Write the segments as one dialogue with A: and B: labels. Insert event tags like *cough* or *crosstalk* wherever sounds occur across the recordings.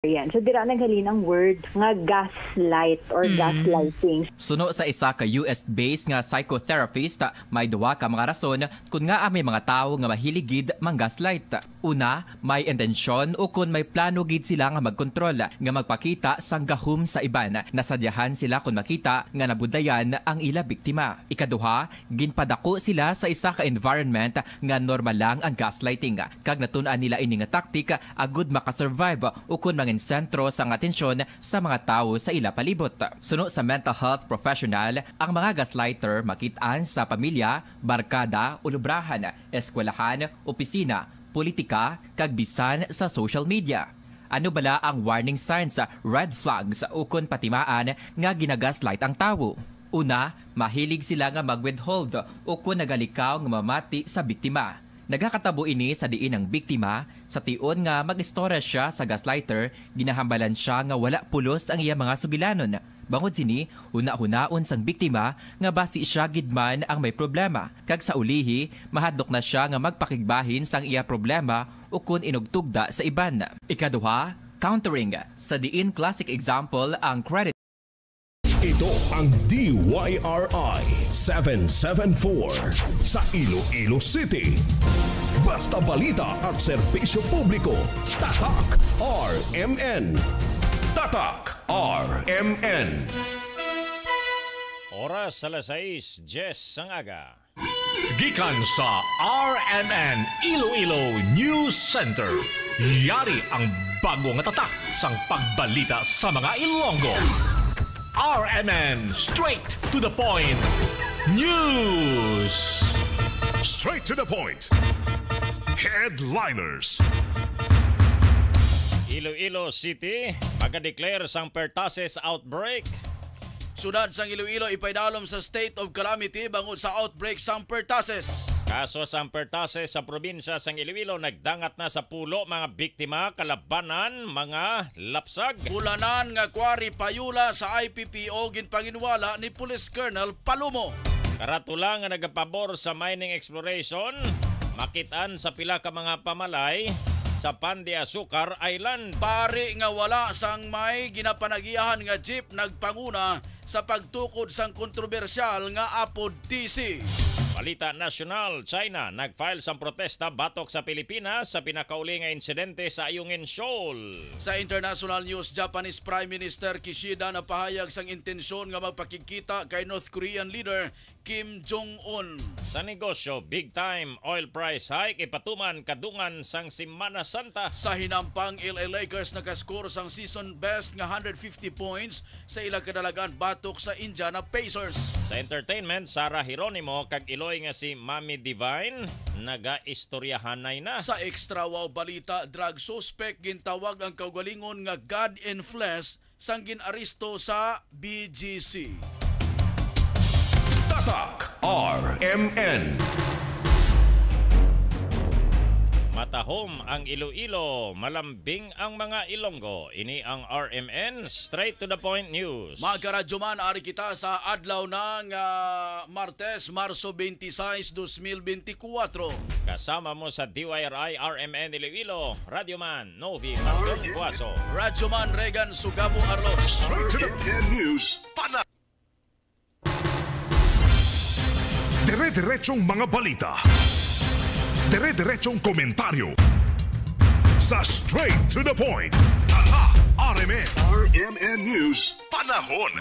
A: Yan. So, dira naghalin ang word nga gaslight or
B: Mm.
A: gaslighting.
C: Suno sa isa ka US-based nga psychotherapist, may duwa ka mga rason kung nga may mga tawo nga mahiligid mang gaslight. Una, may intensyon o kung may plano gid sila nga magkontrol nga magpakita sang gahum sa iban. Nasadyahan sila kung makita nga nabudayan ang ila biktima. Ikaduha, ginpadako sila sa isa ka environment nga normal lang ang gaslighting. Kag natun-an nila ini nga taktik agud makasurvive o kung mangin sentro sang atensyon sa mga tao sa ila palibot. Suno sa mental health professional, ang mga gaslighter makitaan sa pamilya, barkada, ulubrahan, eskwelahan, opisina, politika, kag bisan sa social media. Ano bala ang warning signs sa red flags o kung patimaan nga ginagaslight ang tao? Una, mahilig sila nga mag-withhold o kung nagalikaw nga mamati sa biktima. Nagakatabo ini sa diin ng biktima sa tion nga mag-istorya siya sa gaslighter, ginahambalan siya nga wala pulos ang iya mga sugilanon. Bangod sini, una-hunaon sang biktima nga basi siya gidman ang may problema. Kag sa ulihi, mahadlok na siya nga magpakigbahin sang iya problema o kun inugtugda sa iban. Ikaduha, countering. Sa diin classic example ang credit
D: Ito ang DYRI 774 sa Iloilo City. Basta balita at serbisyo publiko. Tatak RMN. Tatak RMN.
E: Oras alas 6, Jess ang aga.
F: Gikan sa RMN Iloilo News Center. Yari ang bago nga tatak sang pagbalita sa mga Ilonggo. RMN Straight to the Point News.
D: Straight to the point. Headliners.
E: Iloilo City, magadeclare sang pertases outbreak.
B: Sunod sang Iloilo ipaydalom sa state of calamity bangod sa outbreak sang pertases.
E: Kaso sang pertases sa probinsya sang Iloilo nagdangat na sa pulo mga biktima, kalabanan, mga lapsag.
B: Ulanan nga kwari payula sa IPPO ginpanginwala ni Police Colonel Palumo.
E: Karatula nga nagapabor sa mining exploration, makitaan sa pila ka mga pamalay sa Pandi Asukar Island.
B: Pari nga wala sang may ginapanagiyahan nga jeep nagpanguna sa pagtukod sang kontrobersyal nga Apod DC.
E: Balita National, China, nag-file sang protesta batok sa Pilipinas sa pinakauli nga insidente sa Ayungin Shoal.
B: Sa international news, Japanese Prime Minister Kishida na pahayag sang intensyon nga magpakikita kay North Korean leader Kim Jong-un.
E: Sa negosyo, big time oil price hike ipatuman kadungan sang Semana Santa.
B: Sa hinampang LA Lakers nakascore sang season best nga 150 points sa ilang kadalagan batok sa Indiana Pacers.
E: Sa entertainment, Sarah Hieronimo kag Iloy nga si Mami Divine naga-istoryahanay na.
B: Sa extra wow balita, drug suspect gintawag ang kaugalingon nga God in Flesh sang ginaristo sa BGC.
D: Tatak RMN.
E: Matahom ang Iloilo, malambing ang mga Ilonggo. Ini ang RMN Straight to the Point News.
B: Magkaradyoman, ari kita sa adlaw ng ah, Martes, Marso 26, 2024.
E: Kasama mo sa DYRI RMN Iloilo, Radyoman Novi Magdong Buaso.
B: Radyoman Regan Sugabo Arlos.
D: Straight to the News. Pana. Dire-diretsong mga balita. Dire-diretsong komentaryo. Sa Straight to the Point. Tata RMN. RMN News. Panahon.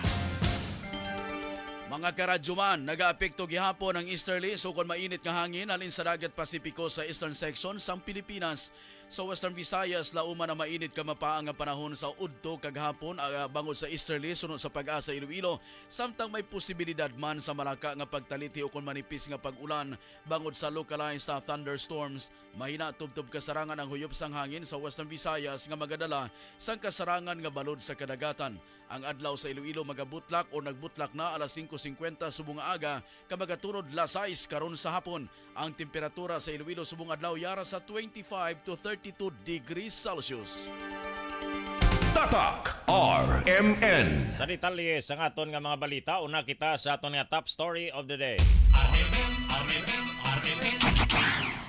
B: Mga karadyoman, nag-aapekto gihapon ang easterly so kung mainit nga hangin alin sa dagat Pasipiko sa eastern section sa Pilipinas. Sa Western Visayas, lauma na mainit ka mapaang nga panahon sa udto kaghapon uh, bangod sa easterly sunod sa pag-asa Iloilo. Samtang may posibilidad man sa malaka nga pagtaliti o kung manipis nga pag-ulan bangod sa localized thunderstorms. Mahina tubtob kasarangan ang huyop sang hangin sa Western Visayas nga magadala sang kasarangan nga balod sa kadagatan. Ang adlaw sa Iloilo magabutlak o nagbutlak na alas 5.50 subong aga kamagatunod lasais karon sa hapon. Ang temperatura sa Iloilo subong adlaw yara sa 25 to 32 degrees Celsius.
D: Tatak RMN.
E: Sa detalye sa aton nga mga balita, una kita sa aton nga top story of the day.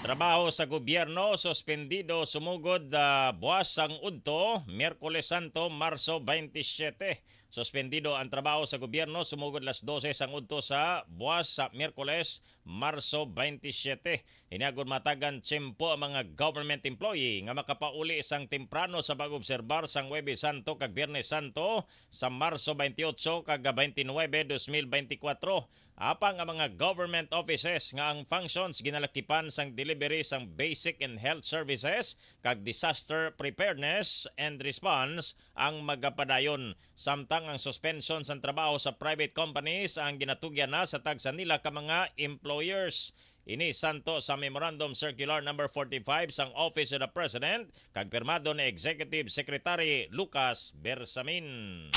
E: Trabaho sa gobyerno suspendido sumugod uh, buwas ang udto Miyerkules Santo Marso 27. Suspendido ang trabaho sa gobyerno sumugod las 12 sang udto sa buwas sa Miyerkules Marso 27. Inagod matagan tsempo ang mga government employee nga makapauli sang temprano sa pag-obserbar sang Huwebes Santo kag Biyernes Santo sa Marso 28 kag 29 2024 apang ang mga government offices nga ang functions ginalakipan sang delivery sang basic and health services kag disaster preparedness and response ang magapadayon samtang ang suspension sa trabaho sa private companies ang ginatugyan na sa tagsa nila ka mga employers Ini santo sa Memorandum Circular number 45 sang Office of the President kag pirmado ni Executive Secretary Lucas Bersamin.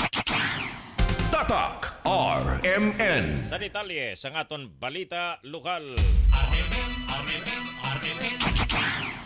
D: Tatak RMN.
E: Sa detalye sa aton balita lokal.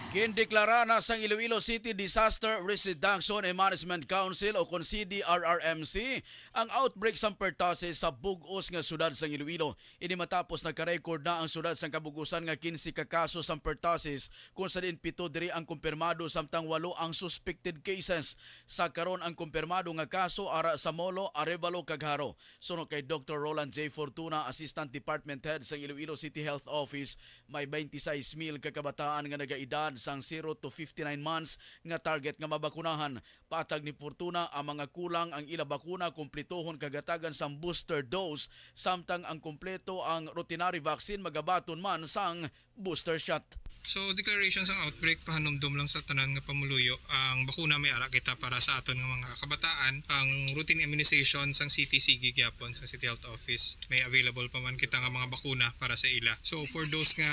B: Gindeklara na sang Iloilo City Disaster Risk Reduction and Management Council o kon CDRRMC ang outbreak sa pertase sa bugos nga sudad sang Iloilo. Ini matapos nagka-record na ang sudad sang kabugusan nga 15 ka kaso sa pertases kung sa din pito diri ang kumpirmado samtang walo ang suspected cases. Sa karon ang kumpirmado nga kaso ara sa Molo, Arevalo, Cagharo. Suno kay Dr. Roland J. Fortuna, Assistant Department Head sa Iloilo City Health Office, may 26,000 ka kabataan nga nagaedad sang 0 to 59 months nga target nga mabakunahan. Patag ni Fortuna ang mga kulang ang ila bakuna kumpletohon kagatagan sang booster dose samtang ang kumpleto ang routinary vaccine magabaton man sang booster shot.
G: So declaration sang outbreak pahanumdum lang sa tanan nga pamuluyo ang bakuna may ara kita para sa aton nga mga kabataan ang routine immunization sang CTC gyapon sa City Health Office may available pa man kita nga mga bakuna para sa ila. So for those nga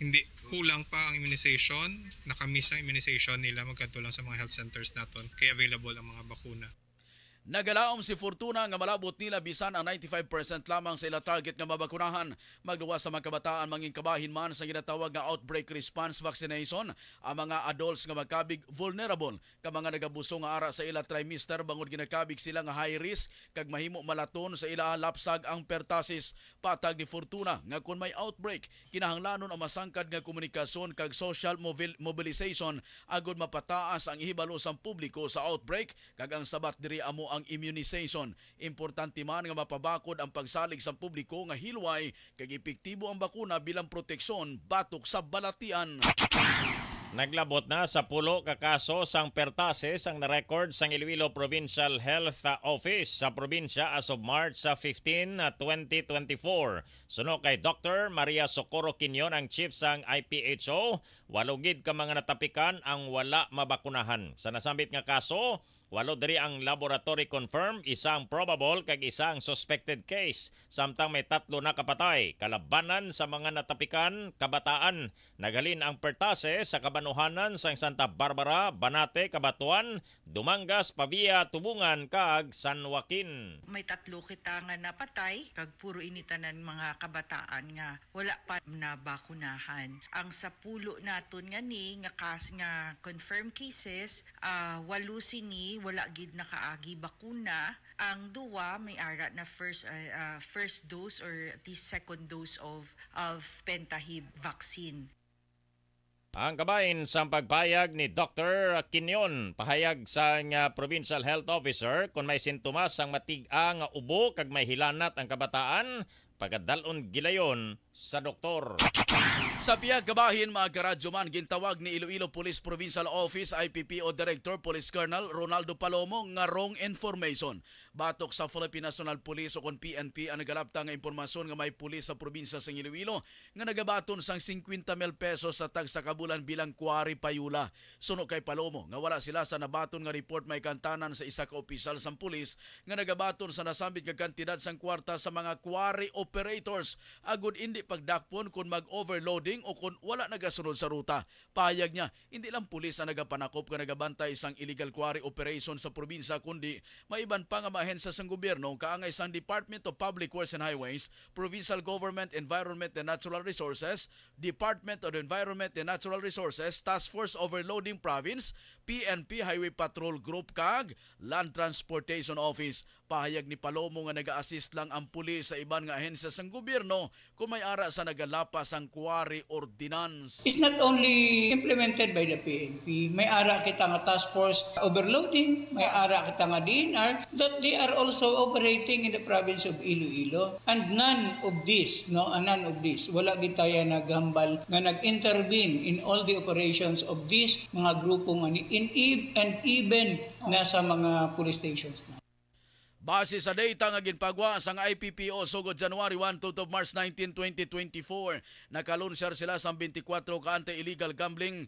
G: hindi kulang pa ang immunization, nakamiss ang immunization nila magkadto lang sa mga health centers naton kay available ang mga bakuna.
B: Nagalaom si Fortuna nga malabot nila bisan ang 95% lamang sa ila target nga mabakunahan. Magluwas sa mga kabataan manging kabahin man sa ginatawag nga outbreak response vaccination ang mga adults nga magkabig vulnerable ka mga nagabuso nga ara sa ila trimester bangod ginakabig sila nga high risk kag mahimo malaton sa ila lapsag ang pertasis. Patag ni Fortuna nga kung may outbreak kinahanglanon ang masangkad nga komunikasyon kag social mobil- mobilization agud mapataas ang ihibalo sa publiko sa outbreak kag ang sabat diri amo ang immunization. Importante man nga mapabakod ang pagsalig sa publiko nga hilway kag epektibo ang bakuna bilang proteksyon batok sa balatian.
E: Naglabot na sa pulo ka kaso sang pertases ang na-record sang Iloilo Provincial Health Office sa probinsya as of March sa 15, 2024. Suno kay Dr. Maria Socorro Quinyon ang chief sang IPHO, walugid ka mga natapikan ang wala mabakunahan. Sa nasambit nga kaso, Walo diri ang laboratory confirm, isang probable kag isang suspected case. Samtang may tatlo na kapatay, kalabanan sa mga natapikan, kabataan. Nagalin ang pertase sa kabanuhanan sang Santa Barbara, Banate, Kabatuan, Dumangas, Pavia, Tubungan, kag San Joaquin.
H: may tatlo kita nga napatay kag puro initanan mga kabataan nga wala pa na bakunahan ang sa pulo naton nga ni nga kas nga confirmed cases ah, walo sini wala gid nakaagi bakuna ang duwa may ara na first ah, ah, first dose or at least second dose of of pentahib vaccine
E: Ang kabahin sa pagpayag ni Dr. Quinyon, pahayag sa nga Provincial Health Officer kung may sintomas ang matiga nga ubo kag may hilanat ang kabataan, pagkadalon gilayon sa doktor.
B: Sa piyag kabahin mga karadyo man gintawag ni Iloilo Police Provincial Office IPPO Director Police Colonel Ronaldo Palomo nga wrong information. Batok sa Philippine National Police o kon PNP ang nagalapta nga impormasyon nga may pulis sa probinsya sa Iloilo nga nagabaton sang 50 mil pesos sa tag sa kabulan bilang kwari payula. Suno kay Palomo nga wala sila sa nabaton nga report may kantanan sa isa ka opisyal sang pulis nga nagabaton sa nasambit nga kantidad sang kwarta sa mga quarry operators agud hindi pagdakpon kung mag-overloading o kung wala nagasunod sa ruta. Pahayag niya, hindi lang pulis ang nagapanakop nga nagabantay isang illegal quarry operation sa probinsya kundi maiban pa nga mahensya sang gobyerno kaangay sang Department of Public Works and Highways, Provincial Government, Environment and Natural Resources, Department of Environment and Natural Resources, Task Force Overloading Province, PNP Highway Patrol Group kag Land Transportation Office. Pahayag ni Palomo nga nag-assist lang ang pulis sa iban nga ahensya sang gobyerno kung may ara sa nagalapas ang quarry ordinance.
I: It's not only implemented by the PNP. May ara kita nga task force overloading, may ara kita nga DNR that they are also operating in the province of Iloilo. And none of this, no, none of this, wala gitaya naghambal nga nag-intervene in all the operations of this mga grupo nga ni in eve and even nasa mga police stations na.
B: Base sa data nga ginpagwa sang IPPO sugod January 1 to March 19, 2024, nakalunsar sila sa 24 ka anti-illegal gambling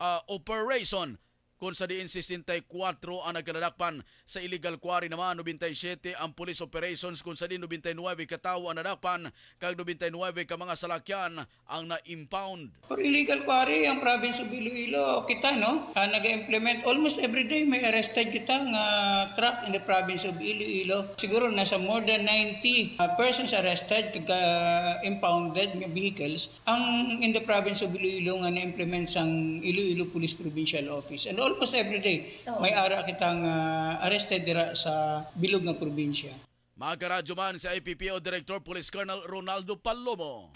B: uh, operation kung sa diin 64 ang nagkaladakpan sa illegal quarry naman 97 ang police operations kung sa diin 99 katawo ang nadakpan kag 99 ka mga salakyan ang na-impound.
I: For illegal quarry, ang province of Iloilo, kita no, uh, nag-implement almost every day may arrested kita nga truck in the province of Iloilo. Siguro nasa more than 90 uh, persons arrested kag uh, impounded nga vehicles ang in the province of Iloilo nga na-implement sang Iloilo Police Provincial Office. And almost every day may ara kitang uh, arrested dira sa bilog nga probinsya.
B: Mga karadyo man si IPPO Director Police Colonel Ronaldo Palomo.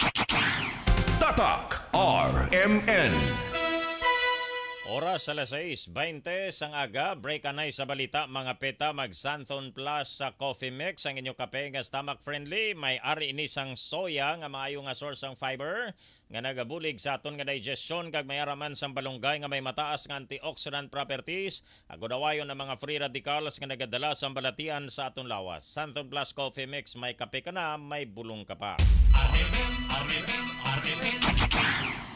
D: Tatak RMN.
E: Oras alas 6.20 sang aga, break anay sa balita mga peta mag Santhon Plus sa coffee mix ang inyo kape nga stomach friendly may ari ini sang soya nga maayo nga source sang fiber nga nagabulig sa aton nga digestion kag may araman sang balunggay nga may mataas nga antioxidant properties agod awayon ang mga free radicals nga nagadala sa balatian sa aton lawas. Santhon Plus coffee mix may kape ka na, may bulong ka pa.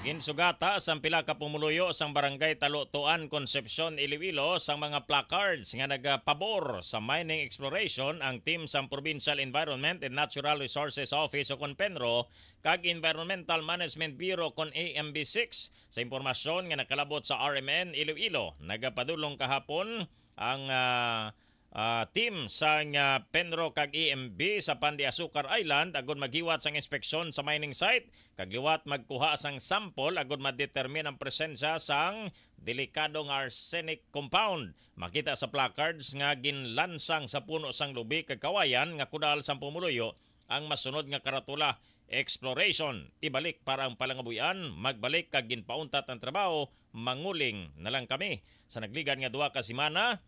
E: Ginsugata sang pila ka pumuluyo sang barangay Talutuan, Concepcion, Iloilo sang mga placards nga nagapabor sa mining exploration ang team sang Provincial Environment and Natural Resources Office o Conpenro kag Environmental Management Bureau kon AMB6 sa impormasyon nga nakalabot sa RMN Iloilo nagapadulong kahapon ang ah, Ah, team sa nga Penro kag EMB sa Pandi Asukar Island. Agud maghiwat sang inspeksyon sa mining site kag liwat magkuha sang sample agud madetermine ang presensya sang delikadong arsenic compound. Makita sa placards nga ginlansang sa puno sang lubi kag kawayan nga kudal sang pumuluyo ang masunod nga karatula exploration. Ibalik para ang palangabuyan magbalik kag ginpauntat ang trabaho manguling na lang kami. Sa nagligan nga duha ka semana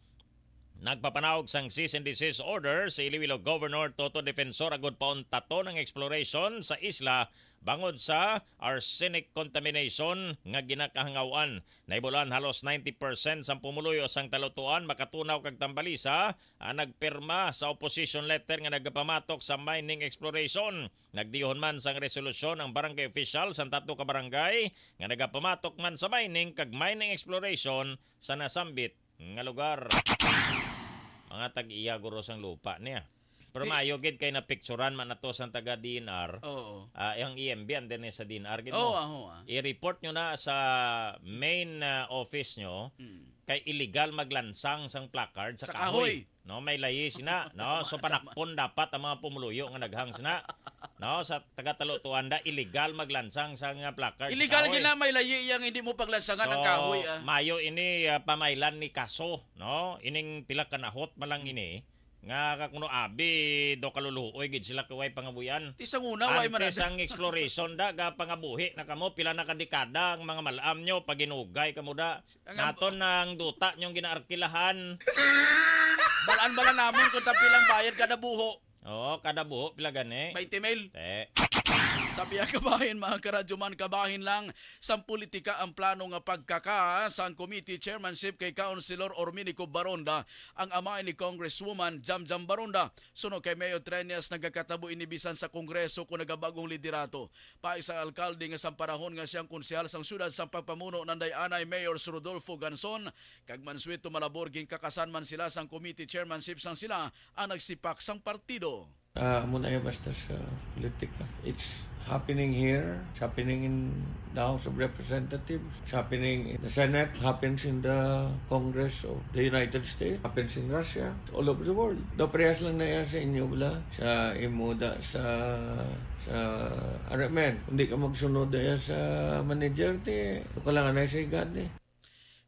E: Nagpapanawag sang cease and desist order sa Iloilo Governor Toto Defensor agud paon tato ng exploration sa isla bangod sa arsenic contamination nga ginakahangawan. Naibulan halos 90% sang pumuluyo sang talutuan makatunaw kag tambalisa ang nagpirma sa opposition letter nga nagapamatok sa mining exploration. Nagdihon man sang resolusyon ang barangay official sa tatlo ka barangay nga nagapamatok man sa mining kag mining exploration sa nasambit nga lugar mga tag-iya guro sang lupa niya. Pero
B: Eh,
E: maayo gid kay napicturan man ato sa taga DNR.
B: Oo.
E: Ah, yung EMB andin ni sa DNR gid mo.
B: aho ah.
E: I-report nyo na sa main ah, office nyo
B: Mm.
E: kay illegal maglansang sang placard sa,
B: Sa
E: kahoy.
B: kahoy.
E: No, may layi sina, *laughs* no? So panakpon dapat ang mga pumuluyo nga naghang sina. No, sa taga Talutuanda illegal maglansang sang placard
B: Illegal
E: kahoy.
B: gina may layi yang hindi mo paglansangan ng kahoy ah.
E: Mayo ini ah, pamailan ni kaso, no? Ining pila ka nahot malang ini nga kakuno abi do kaluluoy gid sila kaway pangabuyan.
B: Ti sang una way man
E: Antes ang *laughs* exploration da ga pangabuhi na kamo pila na kadekada ang mga malam nyo pag ginugay kamo da.
B: Ang-
E: Naton nang duta nyong ginaarkilahan. *laughs*
B: balan-balan namon kung tapilang bayad kada buho.
E: Oo, kada buho pila gani.
B: 20 mil.
E: Te.
B: Sabi ang *laughs* kabahin mga karadyoman, kabahin lang sa politika ang plano nga pagkaka sa committee chairmanship kay Councilor Orminico Baronda ang ama ni Congresswoman Jamjam Baronda. Suno kay Mayor Trenes nagkakatabo inibisan sa Kongreso kung nagabagong liderato. Pa isang alkalde nga sa panahon nga siyang konsyal sang syudad sa pagpamuno ng Dayanay Mayor Rodolfo Ganson kag Mansueto Malabor kakasan man sila sang committee chairmanship sang sila ang nagsipak sang partido.
J: uh, muna ay basta sa politika. It's happening here, it's happening in the House of Representatives, it's happening in the Senate, happens in the Congress of the United States, happens in Russia, all over the world. Do parehas lang na yan sa inyo bala, sa imuda, sa sa RMN. Hindi ka magsunod na sa manager, ti, ito ka lang na sa igad, eh.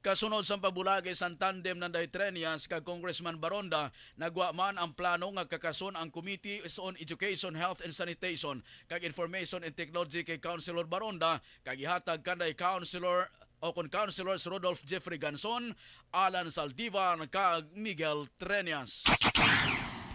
B: Kasunod sa pabulagay sa tandem ng Daitrenias kag Congressman Baronda, nagwa man ang plano nga kakason ang Committee on Education, Health and Sanitation kag Information and Technology kay Councilor Baronda kag ihatag kanday Councilor o kon Councilors Rodolph Jeffrey Ganson, Alan Saldivar kag Miguel Trenias.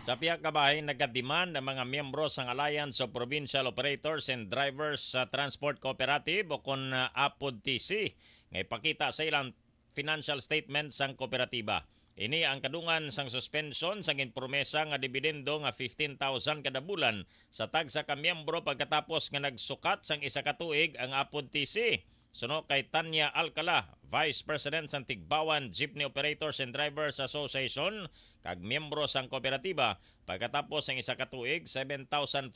E: Sa pihak kabahay, nagka-demand ang mga miyembro ng Alliance of Provincial Operators and Drivers sa Transport Cooperative o kung uh, APOD TC nga ipakita sa ilang financial statement sang kooperatiba. Ini ang kadungan sang suspension sang inpromesa nga dividendo nga 15,000 kada bulan sa tag sa kamiyembro pagkatapos nga nagsukat sang isa ka tuig ang APOD TC. Suno kay Tanya Alcala, Vice President sa Tigbawan Jeepney Operators and Drivers Association, kag miyembro sang kooperatiba, pagkatapos ang isa ka tuig, 7,500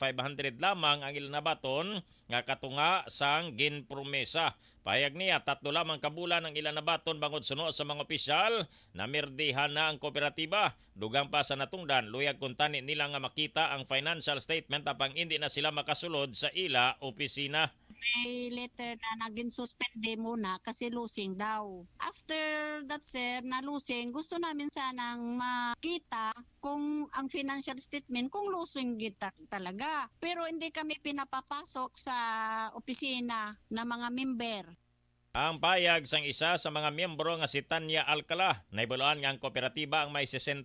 E: lamang ang ilanabaton nga katunga sang ginpromesa. Payag niya, tatlo lamang kabulan ang ilanabaton bangod suno sa mga opisyal na mirdihan na ang kooperatiba. Dugang pa sa natungdan, luyag kuntani nila nga makita ang financial statement apang hindi na sila makasulod sa ila opisina
K: may letter na naging suspende muna kasi losing daw. After that sir, na losing, gusto namin sanang makita kung ang financial statement kung losing kita talaga. Pero hindi kami pinapapasok sa opisina ng mga member.
E: Ang payag sang isa sa mga miyembro nga si Tanya Alcala, naibuluan nga ang kooperatiba ang may 65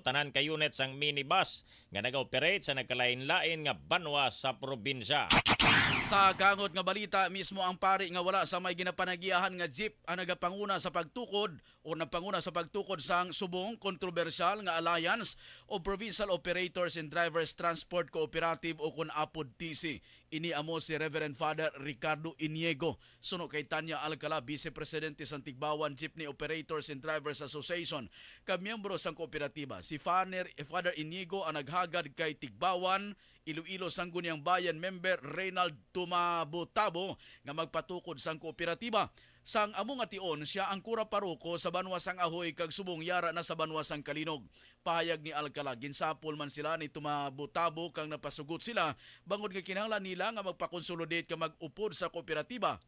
E: tanan ka units ang minibus nga nag-operate sa nagkalain-lain nga banwa sa probinsya.
B: Sa gangot nga balita, mismo ang pari nga wala sa may ginapanagiyahan nga jeep ang nagapanguna sa pagtukod o napanguna sa pagtukod sang subong kontrobersyal nga alliance o Provincial Operators and Drivers Transport Cooperative o kun APOD TC. Ini amo si Reverend Father Ricardo Iniego, suno kay Tanya Alcala, Vice Presidente sa Tigbawan Jeepney Operators and Drivers Association. Kamiyembro sang kooperatiba, si Father, Father Iniego ang naghagad kay Tigbawan, Iloilo Sangguniang Bayan member Reynald Tumabutabo nga magpatukod sang kooperatiba. Sang among ation siya ang kura paruko sa banwasang ahoy kag subong yara na sa banwasang kalinog. Pahayag ni Alcala, ginsapol man sila ni tumabutabo kang napasugot sila bangod nga kinahanglan nila nga magpakonsolidate ka mag-upod sa kooperatiba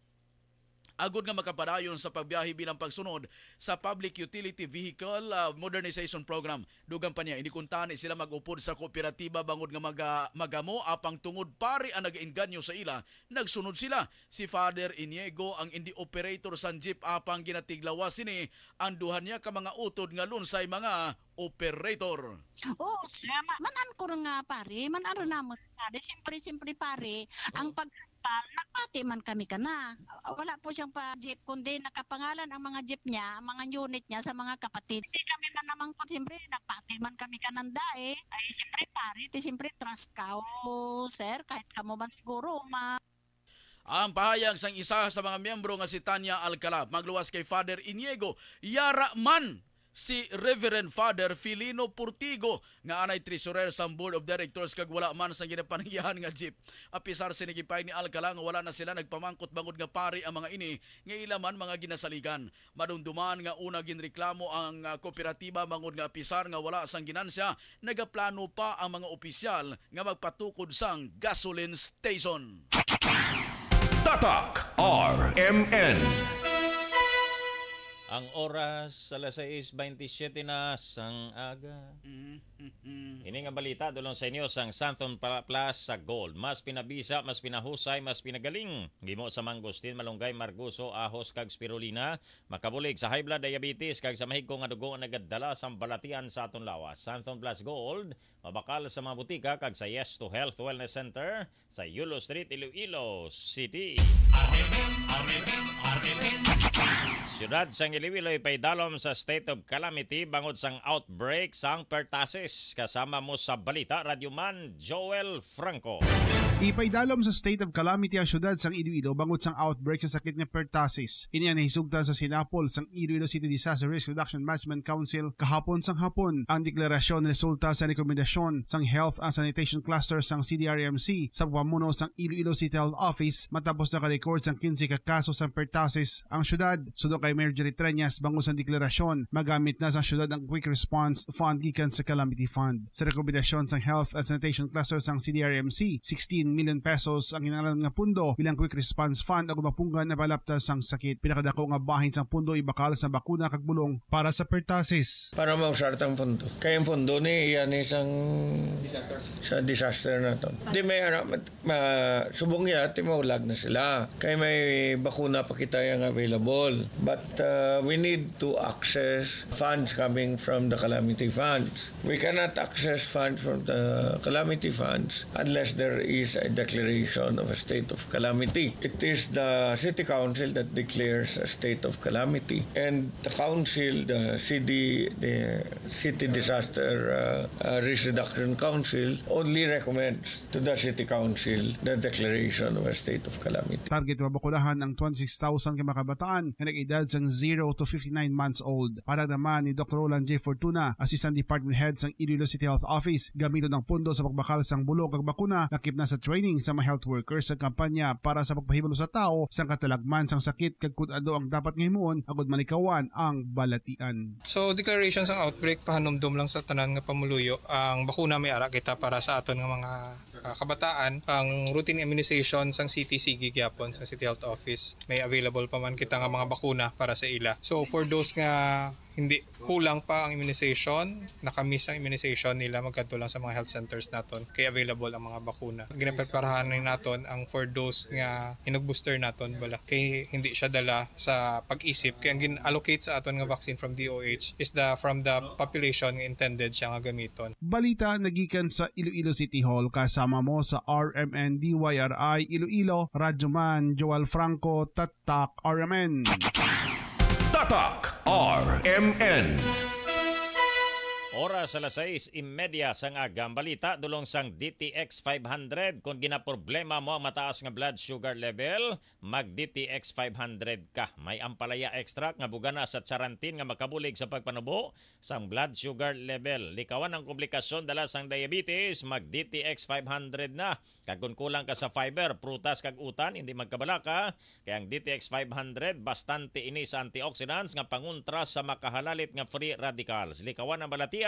B: agod nga makapadayon sa pagbiyahe bilang pagsunod sa Public Utility Vehicle uh, Modernization Program. Dugang pa niya, inikuntan sila mag-upod sa kooperatiba bangod nga maga, magamo apang tungod pari ang nag-inganyo sa ila. Nagsunod sila. Si Father Iniego ang indi operator sa jeep apang ginatiglawas sini ang duhan niya ka mga utod nga lunsay mga operator.
K: Oh, sama. Manan ko nga pare, manaro na mo pare, simpre-simpre pare, ang pag nagpati man kami kana. Wala po siyang pa jeep kundi nakapangalan ang mga jeep niya, ang mga unit niya sa mga kapatid. Hindi kami man namang po siyempre nagpati man kami kananda eh. Ay siyempre pare, ti siyempre trust ka o sir, kahit kamo man siguro ma
B: ang pahayag sang isa sa mga miyembro nga si Tanya Alcala magluwas kay Father Iniego, yara man si Reverend Father Filino Portigo nga anay treasurer sa Board of Directors kag wala man sa ginapanangyahan nga jeep. Apisar sinigipay ni Alcala nga wala na sila nagpamangkot bangod nga pari ang mga ini nga ilaman mga ginasaligan. Madumduman nga una ginreklamo ang uh, kooperatiba bangod nga apisar nga wala sang ginansya nagaplano pa ang mga opisyal nga magpatukod sang gasoline station.
D: Tatak RMN
E: ang oras alas 6.27 na sang aga. Mm-hmm. Ini nga balita dulong sa inyo sang Santon Plus sa Gold. Mas pinabisa, mas pinahusay, mas pinagaling. Gimo sa mangustin, malunggay, marguso, ahos kag spirulina. Makabulig sa high blood diabetes kag sa mahig nga dugo nagadala sa balatian sa aton lawas. Santon Plus Gold, mabakal sa mga butika kag sa Yes to Health Wellness Center sa Yulo Street, Iloilo City. RMN, RMN, RMN. Siyudad sang Iloilo ipaydalom sa state of calamity bangod sang outbreak sang pertasis. Kasama mo sa balita, Radyo Man Joel Franco.
L: Ipaydalom sa state of calamity ang syudad sang Iloilo bangod sang outbreak sa sakit nga pertasis. Ini ang nahisugtan sa Sinapol sang Iloilo City Disaster Risk Reduction Management Council kahapon sang hapon. Ang deklarasyon resulta sa rekomendasyon sang Health and Sanitation Cluster sang CDRMC sa pamuno sang Iloilo City Health Office matapos na ka-record sang 15 ka kaso sang pertasis ang syudad. Sudo kay Mayor Jerry anyas bango sa deklarasyon magamit na sa syudad ang Quick Response Fund gikan sa Calamity Fund. Sa rekomendasyon sa Health and Sanitation Cluster sang CDRMC, 16 million pesos ang inalan nga pundo bilang Quick Response Fund ang mapunggan na palaptas sang sakit. Pinakadako nga bahin sang pundo ibakal sa bakuna kag bulong para sa pertasis.
J: Para mausart ang fundo. Kaya ang fundo ni yan isang sa disaster na to. Di may ano, ma, subong ya, ti maulag na sila. Kaya may bakuna pa kita yung available. But uh, we need to access funds coming from the calamity funds. We cannot access funds from the calamity funds unless there is a declaration of a state of calamity. It is the city council that declares a state of calamity. And the council, the CD, the City Disaster uh, uh, Risk Reduction Council only recommends to the City Council the declaration of a state of calamity.
L: Target mabakulahan ang 26,000 ka mga kabataan na nag-edad sang 0 to 59 months old. Para naman ni Dr. Roland J. Fortuna, Assistant Department Head sang Iloilo City Health Office, gamiton ng pundo sa pagbakal sang bulog kag bakuna, nakip na sa training sa mga health workers sa kampanya para sa pagpahibalo sa tao sang katalagman sang sakit kag kung ano ang dapat ngahimuon agud malikawan ang balatian.
G: So declaration sang outbreak pahanumdum lang sa tanan nga pamuluyo ang bakuna may ara kita para sa aton nga mga uh, kabataan ang routine immunization sang CTC gigyapon sa City Health Office may available pa man kita nga mga bakuna para sa ila. So for those nga hindi kulang pa ang immunization, nakamiss ang immunization nila magkadto lang sa mga health centers naton kay available ang mga bakuna. Ginapreparahan naton ang for those nga hinug-booster naton bala kay hindi siya dala sa pag-isip kay ang gin-allocate sa aton nga vaccine from DOH is the from the population nga intended siya nga gamiton.
L: Balita nagikan sa Iloilo City Hall kasama mo sa RMN DYRI Iloilo, Radyoman Joel Franco, Tatak RMN.
D: Tatak RMN.
E: Oras alas 6, imedya sang agang balita dulong sang DTX 500 kung ginaproblema mo ang mataas nga blood sugar level mag DTX 500 ka. May ampalaya extract nga bugana sa charantin nga makabulig sa pagpanubo sang blood sugar level. Likawan ang komplikasyon dala sang diabetes mag DTX 500 na. Kag kulang ka sa fiber prutas kag utan hindi magkabala ka. Kay ang DTX 500 bastante ini sa antioxidants nga panguntra sa makahalalit nga free radicals. Likawan ang balatian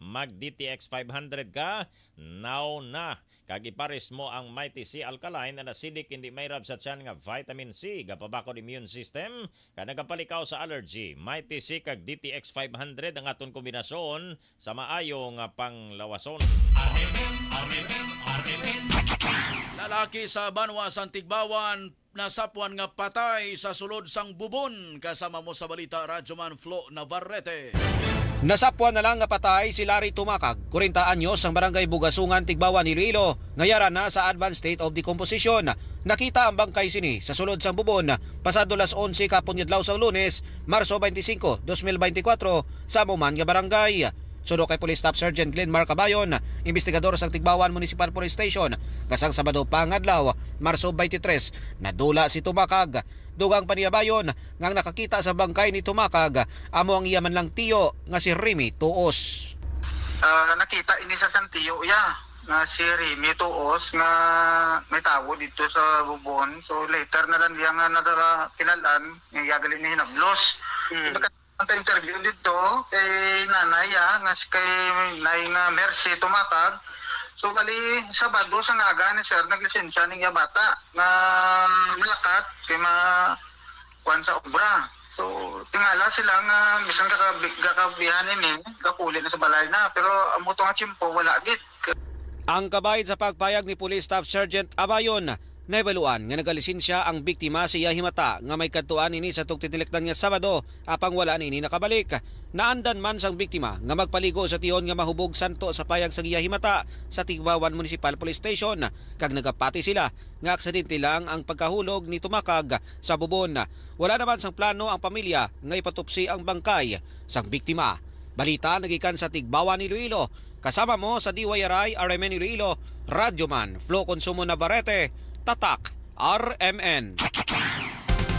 E: mag DTX 500 ka now na. Kag ipares mo ang Mighty C alkaline na acidic hindi mayrab sa tiyan nga vitamin C. Gapabakod immune system kag nagapalikaw sa allergy. Mighty C kag DTX 500 ang aton kombinasyon sa maayo nga panglawason.
B: Lalaki sa Banwa Santigbawan nasapuan nga patay sa sulod sang bubon. Kasama mo sa balita Radyoman Flo Navarrete.
M: Nasapuan na lang nga patay si Larry Tumakag, 40 anyos ang barangay Bugasungan, Tigbawan, Iloilo. Ngayara na sa advanced state of decomposition. Nakita ang bangkay sini sa sulod sang bubon pasado las 11 kapon yadlaw sang lunes, Marso 25, 2024 sa Muman nga barangay. Suno kay Police Staff Sergeant Glenn Mark Cabayon, investigador sa Tigbawan Municipal Police Station, kasang Sabado pangadlaw, Marso 23, nadula si Tumakag. Dugang paniabayon ngang nakakita sa bangkay ni Tumakag, amo ang iyaman lang tiyo nga si Remy Tuos.
N: Ah, nakita ini sa Santiyo ya nga si Remy Tuos nga may tawo dito sa Bubon. So later na lang diya nga nadara kilalan, nga yagali ni Hinablos. Mm. So, interview dito kay nanay ah, nga si kay nay nga Mercy Tumakag. So kali Sabado sa ngaga ni sir naglisensya ni nga bata nga malakat kay ma kuan sa obra. So tingala sila nga bisan kakabihan ini kapuli na sa balay na pero amo nga chimpo wala gid.
M: Ang kabahin sa pagpayag ni Police Staff Sergeant Abayon, Naibaluan nga nagalisensya ang biktima si Yahimata nga may kadtuan ini sa tugtitilektan nga Sabado apang wala nini nakabalik. Naandan man sang biktima nga magpaligo sa tiyon nga mahubog santo sa payag sa Yahimata sa Tigbawan Municipal Police Station kag nagapati sila nga aksidente lang ang pagkahulog ni Tumakag sa bubon. Wala naman sang plano ang pamilya nga ipatupsi ang bangkay sang biktima. Balita nagikan sa Tigbawan Iloilo. Kasama mo sa DYRI RMN Iloilo, Radyoman, Flo Consumo Navarrete, Tatak RMN.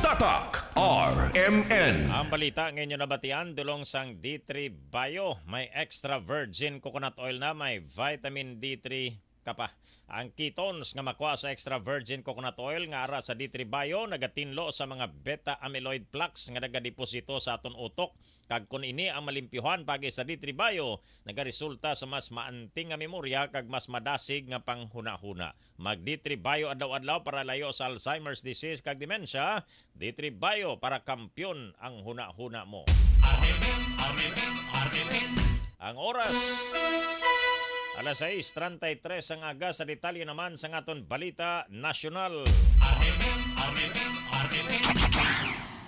D: Tatak RMN.
E: Ang balita ngayon nabatian dulong sang D3 Bio. May extra virgin coconut oil na may vitamin D3 ka pa. Ang ketones nga makuha sa extra virgin coconut oil nga ara sa D3 Bio nagatinlo sa mga beta amyloid plaques nga nagadeposito sa aton utok kag kun ini ang malimpyuhan pagi sa D3 Bio nagaresulta sa mas maanting nga memorya kag mas madasig nga panghuna-huna. Mag D3 Bio adlaw-adlaw para layo sa Alzheimer's disease kag dementia. D3 Bio para kampyon ang huna-huna mo. Ang oras Alas 6.33 ang aga sa detalye naman sa ngaton Balita Nasional.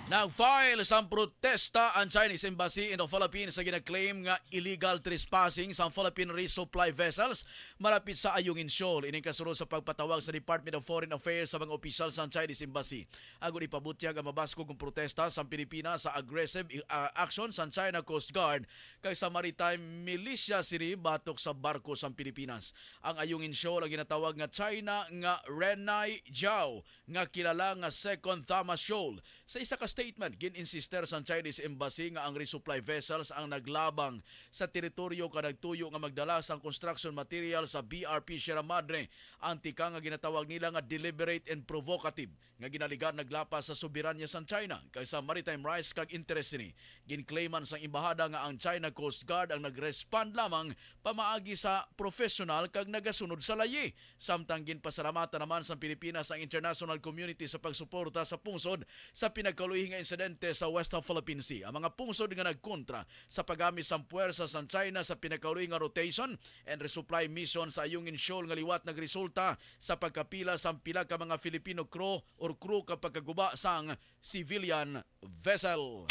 B: Nag-file sa protesta ang Chinese Embassy in the Philippines sa gina-claim nga illegal trespassing sa Philippine resupply vessels malapit sa Ayungin Shoal. Ining kasunod sa pagpatawag sa Department of Foreign Affairs sa mga opisyal sa Chinese Embassy. Agon ipabutyag ang mabasko kong protesta sa Pilipinas sa aggressive action sa China Coast Guard kay sa maritime militia siri batok sa barko sa Pilipinas. Ang Ayungin Shoal ang ginatawag nga China nga Renai Jiao nga kilala nga Second Thomas Shoal. Sa isa ka statement, gin-insister sa Chinese Embassy nga ang resupply vessels ang naglabang sa teritoryo kanagtuyo nga magdala sang construction material sa BRP Sierra Madre. Antika nga ginatawag nila nga deliberate and provocative nga ginaligan naglapas sa soberanya sa China kaysa maritime rights kag interest ni. Ginclaiman sang imbahada nga ang China Coast Guard ang nagrespond lamang pamaagi sa professional kag nagasunod sa layi. Samtang ginpasalamatan naman sa Pilipinas ang international community sa pagsuporta sa pungsod sa pinagkaluhi nga insidente sa West Philippine Sea. Ang mga pungsod nga nagkontra sa paggamit sa puwersa sa China sa pinakauli nga rotation and resupply mission sa Ayungin Shoal nga liwat nagresulta sa pagkapila sa pila ka mga Filipino crew or crew kapag kaguba sang civilian vessel.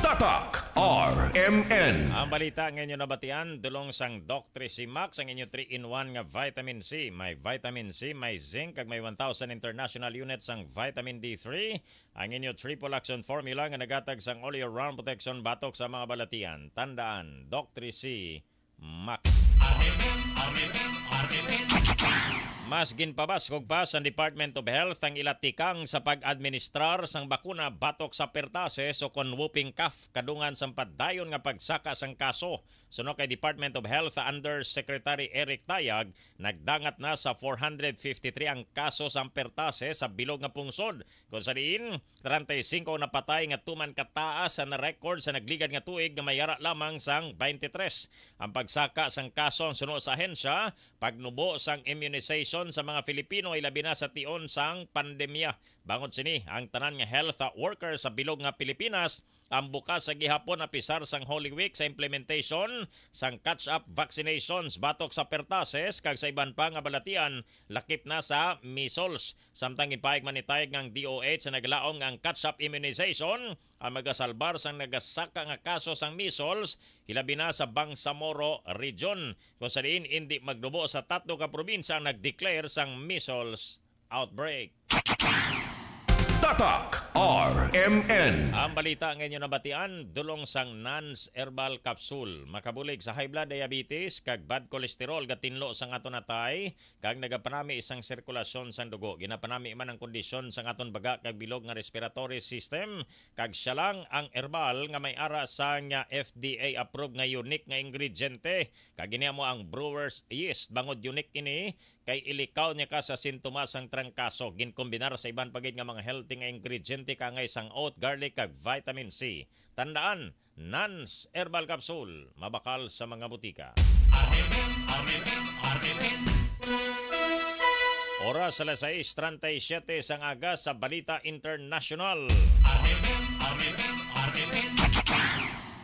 D: Tatak RMN.
E: Ang balita ng inyo nabatian, dulong sang Doctor si Max ang inyo 3-in-1 nga vitamin C. May vitamin C, may zinc, kag may 1,000 international units ang vitamin D3. Ang inyo triple action formula nga nagatag sang all year round protection batok sa mga balatian. Tandaan, Doctor C Max. Mas ginpabas kog pa sa Department of Health ang ilatikang sa pag-administrar sang bakuna batok sa pertases o kon whooping cough kadungan sa padayon nga pagsaka sang kaso. Suno kay Department of Health Under Secretary Eric Tayag, nagdangat na sa 453 ang kaso sa pertase sa bilog nga pungsod. Kung sa diin, 35 na patay nga tuman kataas sa na-record sa nagligad nga tuig nga mayara lamang sang 23. Ang pagsaka sang kaso suno sa ahensya, pagnubo sang immunization sa mga Filipino ay labi na sa tion sang pandemya. Bangod sini ang tanan nga health workers sa bilog nga Pilipinas ang bukas sa gihapon na pisar sang Holy Week sa implementation sang catch-up vaccinations batok sa pertases kag sa iban pa nga balatian lakip na sa measles. Samtang ipahig manitayag ng DOH sa naglaong ang catch-up immunization ang magasalbar sang nagasaka nga kaso sang measles hilabi na sa Bangsamoro Region. Kung sa diin hindi magdubo sa tatlo ka probinsya ang nag-declare sang measles outbreak.
D: Tatak RMN.
E: Ang balita ngayon na batian, dulong sang NANS Herbal Capsule. Makabulig sa high blood diabetes, kag bad cholesterol, gatinlo sang aton natay, kag nagapanami isang sirkulasyon sang dugo. Ginapanami man ang kondisyon sang aton baga kag bilog nga respiratory system, kag siya lang ang herbal nga may ara sa nga FDA approved nga unique nga ingrediente. Kag mo ang brewer's yeast, bangod unique ini, kay ilikaw niya ka sa sintomas ang trangkaso ginkombinar sa iban pagid nga mga healthy nga ingrediente kangay sang oat, garlic kag vitamin C. Tandaan, Nans Herbal Capsule, mabakal sa mga butika. Oras sa 6.37 sang aga sa Balita International.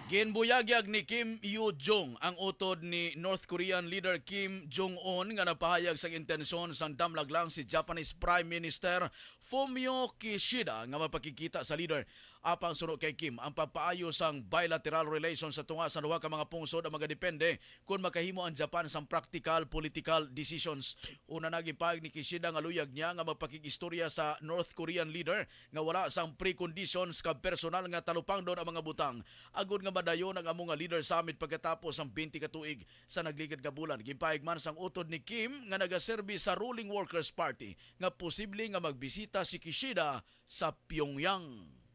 B: Ginbuyagyag ni Kim Yoo-jong ang utod ni North Korean leader Kim Jong-un nga napahayag sa intensyon sang damlaglang si Japanese Prime Minister Fumio Kishida nga mapakikita sa leader apang suno kay Kim ang pagpaayo sang bilateral relations sa tunga sa duha ka mga pungsod ang magadepende kung makahimo ang Japan sang practical political decisions. Una naging pag ni Kishida nga luyag niya nga magpakigistorya sa North Korean leader nga wala sang preconditions ka personal nga talupang doon ang mga butang. Agud nga madayon ang among leader summit pagkatapos ang 20 ka tuig sa nagligad nga bulan. Gimpahig man sang utod ni Kim nga nagaserbi sa ruling workers party nga posible nga magbisita si Kishida sa Pyongyang.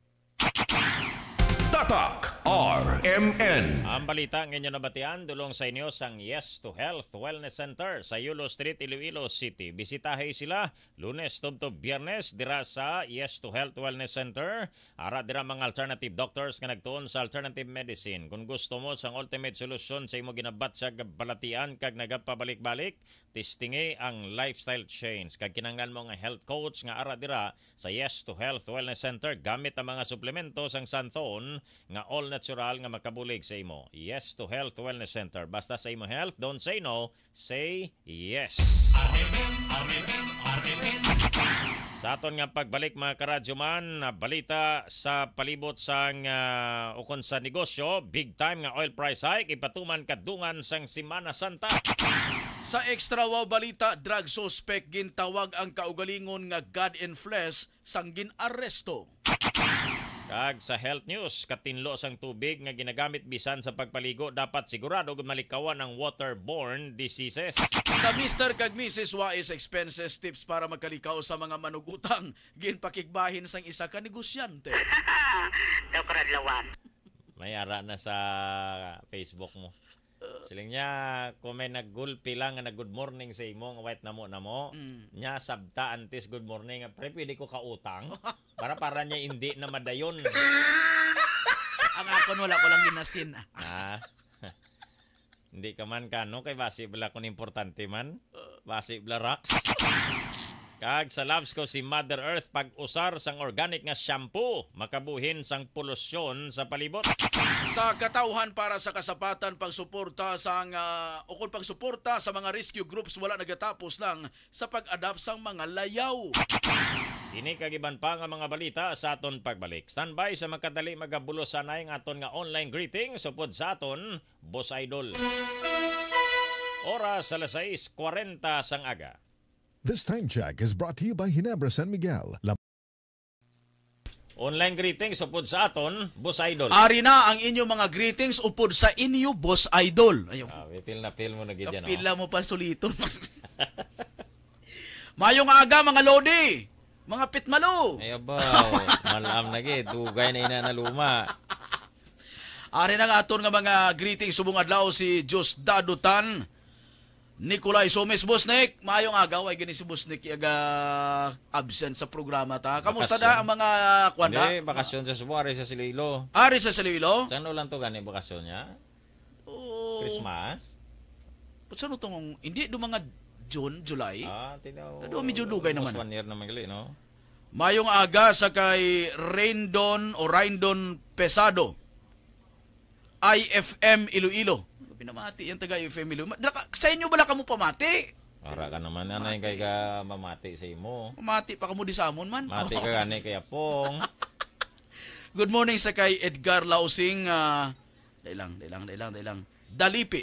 B: Thank you.
D: Tatak RMN.
E: Ang balita ng inyo nabatian dulong sa inyo sang Yes to Health Wellness Center sa Yulo Street, Iloilo City. Bisitahe sila lunes tubto biyernes dira sa Yes to Health Wellness Center. Ara dira mga alternative doctors nga nagtuon sa alternative medicine. Kung gusto mo sang ultimate solution sa imo ginabat sa balatian kag nagapabalik-balik, testingi ang lifestyle change. Kag kinanglan mo nga health coach nga ara dira sa Yes to Health Wellness Center gamit ang mga suplemento sang Nga all natural nga makabulig sa imo. Yes to Health Wellness Center. Basta sa imo health, don't say no, say yes. Sa aton nga pagbalik mga karadyo man, balita sa palibot sang uh, ukon sa negosyo, big time nga oil price hike ipatuman kadungan sang Semana Santa.
B: Sa extra wow balita, drug suspect gintawag ang kaugalingon nga God in flesh sang ginaresto.
E: Kag sa health news, katinlo sang tubig nga ginagamit bisan sa pagpaligo dapat sigurado gud malikawan ang waterborne diseases.
B: Sa Mr. kag Mrs. Wise expenses tips para magkalikaw sa mga manugutang, ginpakigbahin sang isa ka negosyante. *laughs*
O: Daw karadlawan.
E: May ara na sa Facebook mo. Siling niya, kung may naggulpi lang nga nag-good morning sa imo, nga white na mo na mo,
B: Mm.
E: niya sabta antes good morning, pre, pwede ko kautang. *laughs* para para niya hindi na madayon. *laughs*
B: ang akon wala ko lang ginasin.
E: ah. *laughs* hindi ka man ka, no? Kay basi bala kung importante man. Basi bala rocks. Kag sa labs ko si Mother Earth pag-usar sang organic nga shampoo, makabuhin sang polusyon sa palibot.
B: Sa katauhan para sa kasapatan pagsuporta sa uh, ukol pagsuporta sa mga rescue groups wala nagatapos lang sa pag-adapt sang mga layaw.
E: Ini kagiban pa nga mga balita sa aton pagbalik. Standby sa makadali magabulo sanay nga aton nga online greeting supod sa aton Boss Idol. Oras sa 6.40 sang aga.
P: This time check is brought to you by Hinebra San Miguel.
E: Online greeting supod sa aton Boss Idol.
B: Ari na ang inyong mga greetings upod sa inyo Boss Idol. Ayaw.
E: Ah, feel na feel mo na gid yan.
B: Kapila mo pa suliton. *laughs* Mayong aga mga lodi. Mga pitmalo.
E: Ay ba, malam na gid, dugay na ina na luma.
B: Ari na nga aton nga mga greetings subong adlaw si Jos Dadutan. Nikolay Somes Bosnik, mayong agaw ay gani si Bosnik aga absent sa programa ta. Kamusta da ang mga kwanda?
E: Hindi, bakasyon sa Subuari sa Sililo.
B: Ari sa Salilo?
E: Saan ulan to gani bakasyon niya?
B: Oh.
E: Christmas?
B: Saan tong hindi do mga June, July?
E: Ah, tinaw.
B: Do medyo dugay naman.
E: Almost one year naman gali, no?
B: Mayong aga sa kay Raindon o Raindon Pesado. IFM Iloilo. Pinamati yung taga IFM Iloilo. Ka- Sa inyo bala kamo pamati?
E: Para ka naman nanay kay ka mamati sa imo.
B: Pamati pa kamo di sa amon man.
E: Mati ka *laughs* gani kay Apong. *laughs*
B: Good morning sa kay Edgar Lausing. Uh, dahil lang, dahil lang, dahil lang, dahil lang. Dalipi.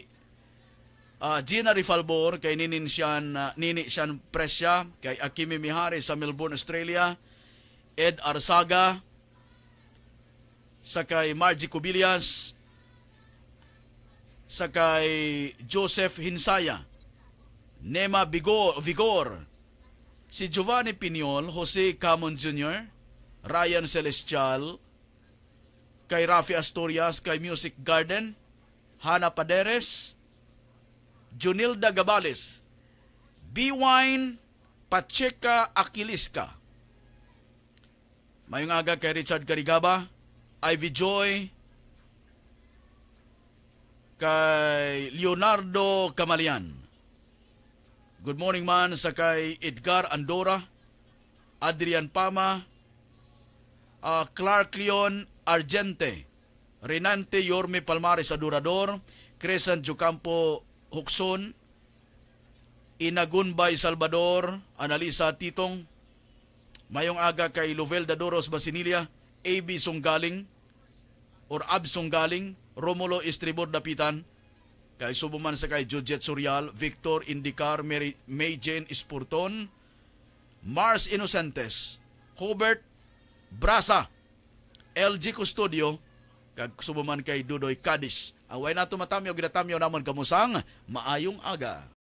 B: Ah, Gina Rifalbor, kay Ninin Sian, ah, Nini Sian Presya, kay Akimi Mihari sa Melbourne, Australia. Ed Arsaga, sa kay Margie Cubillas, sa kay Joseph Hinsaya, Nema Vigor, Vigor si Giovanni Piñol, Jose Camon Jr., Ryan Celestial, kay Rafi Asturias, kay Music Garden, Hana Paderes, Junilda Gabales, B-Wine, Pacheca Aquiliska, Mayong aga kay Richard Carigaba, Ivy Joy, kay Leonardo Camalian. Good morning man sa kay Edgar Andora, Adrian Pama, ah, Clark Leon Argente, Renante Yorme Palmares Adorador, Crescent Jucampo Hukson, Inagunbay Salvador, Analisa Titong, Mayong aga kay Lovel Dadoros Basinilia, AB Sunggaling, or Ab Sunggaling, Romulo Estribor Dapitan, kay Subuman sa kay Jujet Surial, Victor Indicar, Mary, May Jane Ispurton, Mars Innocentes, Hubert Brasa, LG Custodio, kag subuman kay Dudoy Cadiz. Away na tumatamyo, ginatamyo namon kamusang, maayong aga.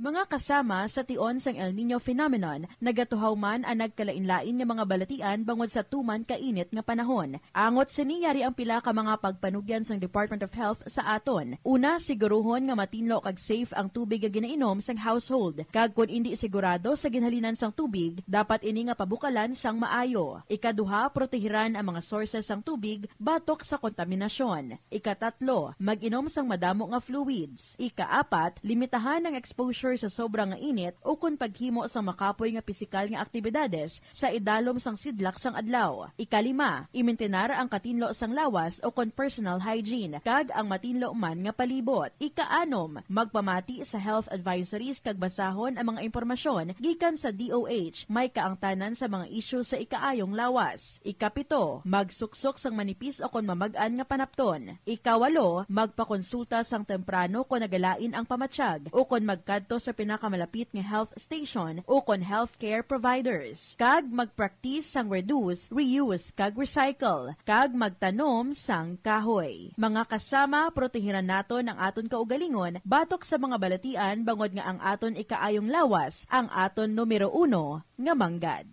Q: Mga kasama sa tion sang El Nino phenomenon, nagatuhaw man ang nagkalain-lain nga mga balatian bangod sa tuman kainit nga panahon. Angot siniyari ang pila ka mga pagpanugyan sang Department of Health sa aton. Una, siguruhon nga matinlo kag safe ang tubig nga ginainom sang household. Kag kun hindi sigurado sa ginhalinan sang tubig, dapat ini nga pabukalan sang maayo. Ikaduha, protehiran ang mga sources sang tubig batok sa kontaminasyon. Ikatatlo, mag-inom sang madamo nga fluids. Ikaapat, limitahan ang exposure sa sobrang nga init o kung paghimo sa makapoy nga pisikal nga aktibidades sa idalom sang sidlak sang adlaw. Ikalima, imintenar ang katinlo sang lawas o kon personal hygiene kag ang matinlo man nga palibot. Ikaanom, magpamati sa health advisories kag basahon ang mga impormasyon gikan sa DOH may kaangtanan sa mga isyu sa ikaayong lawas. Ikapito, magsuksok sang manipis o kon mamag-an nga panapton. Ikawalo, magpakonsulta sang temprano kung nagalain ang pamatsyag o kung magkadto sa pinakamalapit nga health station o kon healthcare providers. Kag magpractice sang reduce, reuse kag recycle. Kag magtanom sang kahoy. Mga kasama, protehiran naton ang aton kaugalingon batok sa mga balatian bangod nga ang aton ikaayong lawas, ang aton numero uno nga manggad.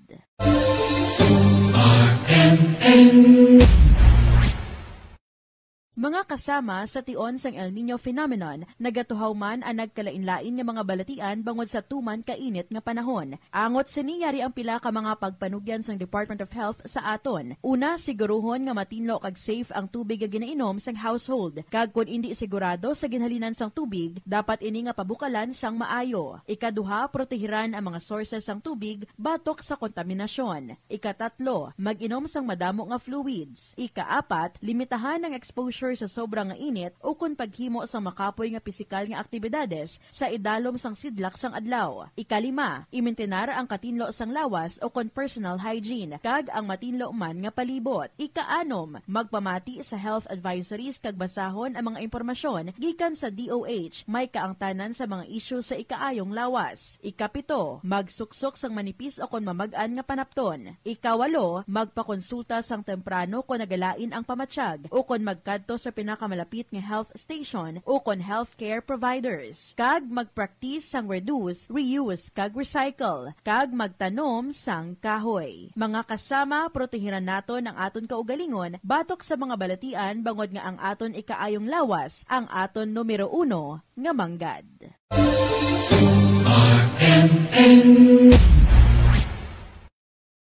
Q: Mga kasama sa tion sang El Nino phenomenon, nagatuhaw man ang nagkalain-lain nga mga balatian bangod sa tuman kainit nga panahon. Angot siniyari ang pila ka mga pagpanugyan sang Department of Health sa aton. Una, siguruhon nga matinlo kag safe ang tubig nga ginainom sang household. Kag kun hindi sigurado sa ginhalinan sang tubig, dapat ini nga pabukalan sang maayo. Ikaduha, protehiran ang mga sources sang tubig batok sa kontaminasyon. Ikatatlo, mag-inom sang madamo nga fluids. Ikaapat, limitahan ang exposure sa sobrang nga init o kung paghimo sa makapoy nga pisikal nga aktibidades sa idalom sang sidlak sang adlaw. Ikalima, imintenar ang katinlo sang lawas o kung personal hygiene kag ang matinlo man nga palibot. Ikaanom, magpamati sa health advisories kag basahon ang mga impormasyon gikan sa DOH may kaangtanan sa mga isyu sa ikaayong lawas. Ikapito, magsuksok sang manipis o kung mamag-an nga panapton. Ikawalo, magpakonsulta sang temprano kung nagalain ang pamatsyag o kung magkadto sa pinakamalapit nga health station o kon healthcare providers. Kag magpractice sang reduce, reuse kag recycle. Kag magtanom sang kahoy. Mga kasama, protehiran nato ang aton kaugalingon batok sa mga balatian bangod nga ang aton ikaayong lawas, ang aton numero uno nga manggad.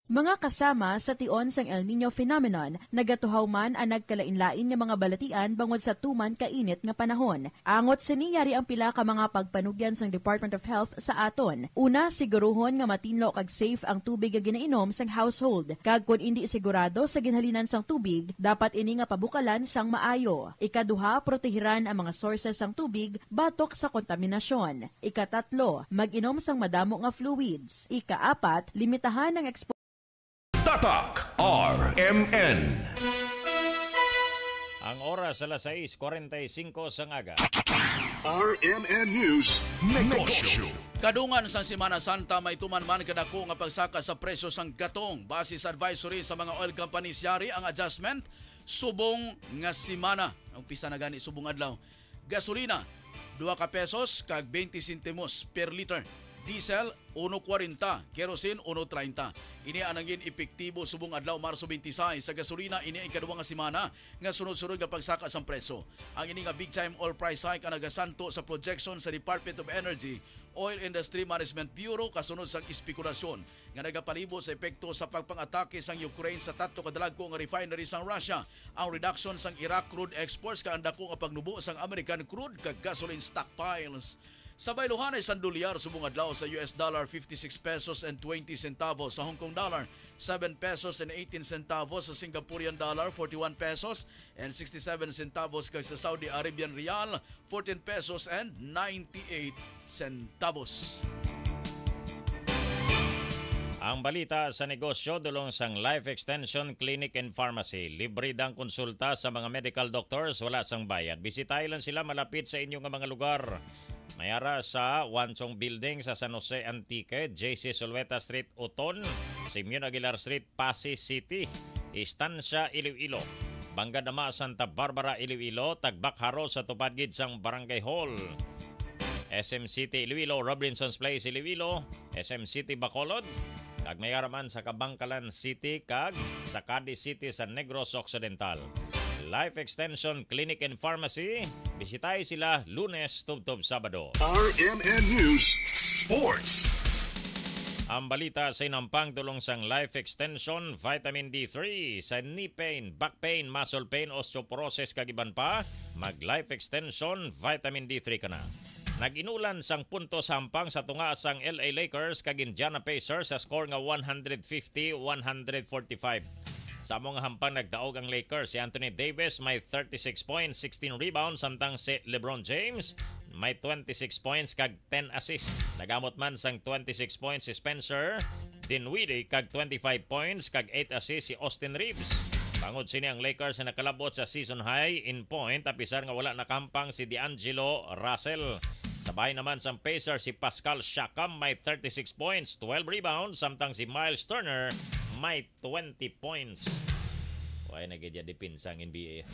Q: Mga kasama sa tion sang El Nino phenomenon, nagatuhaw man ang nagkalain-lain nga mga balatian bangod sa tuman kainit nga panahon. Angot siniyari ang pila ka mga pagpanugyan sang Department of Health sa aton. Una, siguruhon nga matinlo kag safe ang tubig nga ginainom sang household. Kag kun hindi sigurado sa ginhalinan sang tubig, dapat ini nga pabukalan sang maayo. Ikaduha, protehiran ang mga sources sang tubig batok sa kontaminasyon. Ikatatlo, mag-inom sang madamo nga fluids. Ikaapat, limitahan ang exposure
D: Tatak RMN.
E: Ang oras alas 6.45 sa ngaga.
D: RMN News Negosyo.
B: Kadungan sa Semana Santa may tuman man kadako nga pagsaka sa presyo sang gatong base sa advisory sa mga oil companies yari ang adjustment subong nga semana. Umpisa na gani subong adlaw. Gasolina 2 ka pesos kag 20 sentimos per liter. Diesel 1.40, kerosene 1.30. Ini anangin epektibo subong adlaw Marso 26 sa gasolina ini ang ikaduwa nga semana nga sunod-sunod nga pagsaka sang preso. Ang ini nga big time oil price hike ang nagasanto sa projection sa Department of Energy Oil Industry Management Bureau kasunod sa espekulasyon nga nagapalibot sa epekto sa pagpangatake sang Ukraine sa tatlo kadalagko nga refinery sang Russia ang reduction sang Iraq crude exports kaandako nga pagnubo sang American crude kag gasoline stockpiles Sabay luhanay sa dolyar subong adlaw sa US dollar 56 pesos and 20 centavos sa Hong Kong dollar 7 pesos and 18 centavos sa Singaporean dollar 41 pesos and 67 centavos kay sa Saudi Arabian rial 14 pesos and 98 centavos.
E: Ang balita sa negosyo dulong sang Life Extension Clinic and Pharmacy. Libre dang konsulta sa mga medical doctors, wala sang bayad. Bisitahin lang sila malapit sa inyong mga lugar. Mayara sa Wanchong Building sa San Jose Antique, JC Solveta Street, Uton, Simeon Aguilar Street, Pasig City, Istansya, Iloilo. Bangga Dama, Santa Barbara, Iloilo, Tagbak Haro sa Tupadgid sang Barangay Hall. SM City Iloilo, Robinsons Place Iloilo, SM City Bacolod, kag may araman sa Kabangkalan City kag sa Cadiz City sa Negros Occidental. Life Extension Clinic and Pharmacy, bisitay sila Lunes tubtob Sabado.
D: RMN News Sports.
E: Ang balita sa inampang tulong sang Life Extension, Vitamin D3 sa knee pain, back pain, muscle pain, osteoporosis kag iban pa, mag Life Extension, Vitamin D3 ka na. Nag-inulan sang punto sa hampang sa tunga sang LA Lakers kag Indiana Pacers sa score nga 150-145. Sa mga hampang nagdaog ang Lakers, si Anthony Davis may 36 points, 16 rebounds, samtang si LeBron James may 26 points kag 10 assists. Nagamot man sang 26 points si Spencer Dinwiddie kag 25 points kag 8 assists si Austin Reeves. Bangod sini ang Lakers na nakalabot sa season high in point apisar nga wala nakampang si D'Angelo Russell. Sabay naman sa Pacers si Pascal Siakam may 36 points, 12 rebounds, samtang si Miles Turner may 20 points. Why nagidya depinsang NBA.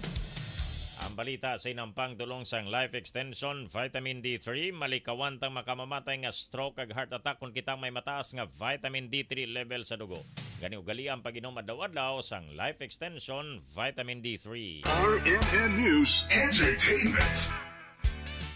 E: Ang balita sa inampang tulong sang life extension, vitamin D3, malikawantang makamamatay nga stroke ag heart attack kung kitang may mataas nga vitamin D3 level sa dugo. Gani ugali ang pag-inom adlaw-adlaw sang life extension, vitamin D3.
D: RMN News Entertainment.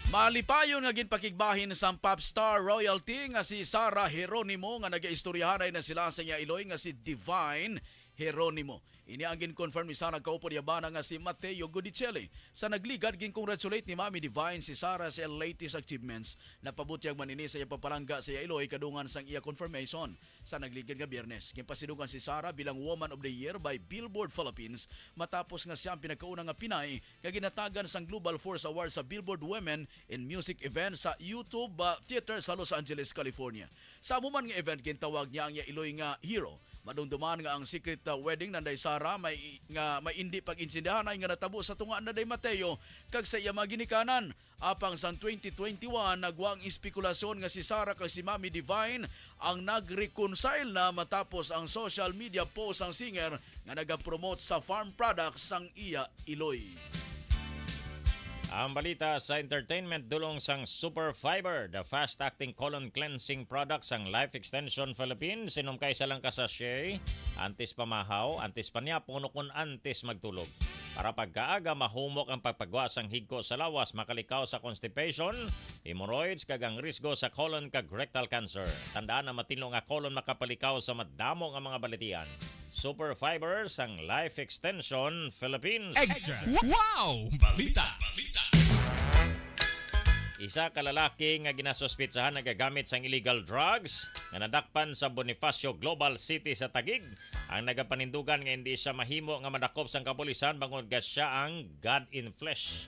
B: Malipayon nga ginpakigbahin sa pop star royalty nga si Sarah Geronimo nga nagaistoryahanay na sila sa iya iloy nga si Divine Geronimo. Ini ang gin-confirm ni Sarah kaupo yabana nga si Mateo Godicelli. Sa nagligad, gin-congratulate ni Mami Divine si Sarah sa latest achievements na pabutyag manini sa iya papalangga sa iya iloy kadungan sang iya confirmation. Sa nagligad nga biyernes, ginpasidugan si Sarah bilang Woman of the Year by Billboard Philippines matapos nga siya ang pinagkaunang nga Pinay nga ginatagan sang Global Force Award sa Billboard Women in Music event sa YouTube uh, Theater sa Los Angeles, California. Sa amuman nga event, gintawag niya ang iya iloy nga hero madumduman nga ang secret uh, wedding nanday Sara may nga may indi pag-insindahan ay nga natabo sa tunga nanday Mateo kag sa iya maginikanan apang sa 2021 nagwang espekulasyon nga si Sara kag si Mami Divine ang nagreconcile na matapos ang social media post ang singer nga nagapromote sa farm products sang iya Iloy.
E: Ang balita sa entertainment dulong sang Super Fiber, the fast-acting colon cleansing product sang Life Extension Philippines. Sinom kay sa lang kasasye, antis pamahaw, antis panya, puno kun antis magtulog. Para pagkaaga mahumok ang pagpagwa sang higko sa lawas, makalikaw sa constipation, hemorrhoids, kag ang risgo sa colon kag rectal cancer. Tandaan na matino nga colon makapalikaw sa madamo nga mga balitian. Super Fiber sang Life Extension Philippines.
F: Extra! Wow! Balita!
E: Isa ka lalaki nga ginasuspitsahan nagagamit sang illegal drugs nga nadakpan sa Bonifacio Global City sa Tagig. Ang nagapanindugan nga hindi siya mahimo nga madakop sang kapulisan bangod ga siya ang God in flesh.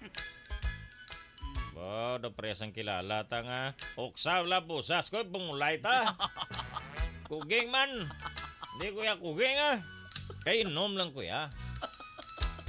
E: Bo, do presang kilala ta nga. Oksaw la busas ko bungulay ta. *laughs* Kuging man. Hindi kuya kuging ah. Kay inom lang kuya.